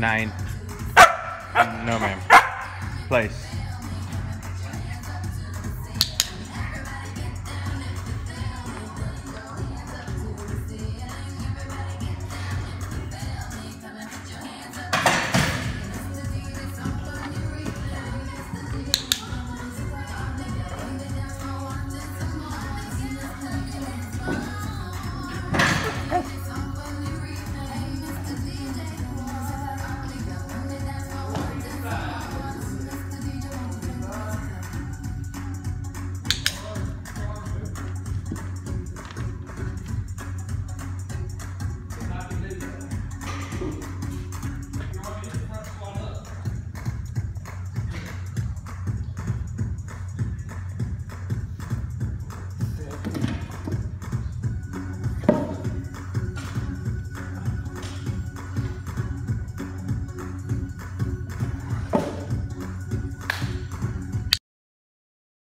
Nine. No, ma'am. Place.